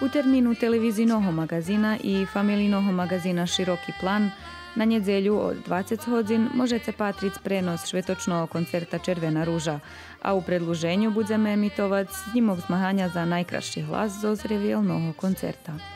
U terminu televizijnog magazina i familijnog magazina Široki plan na njedzelju od 20 hodzin možete patric prenos švetočnog koncerta Červena ruža, a u predluženju budeme emitovac snimog zmahanja za najkraši glas zozrevijelnog koncerta.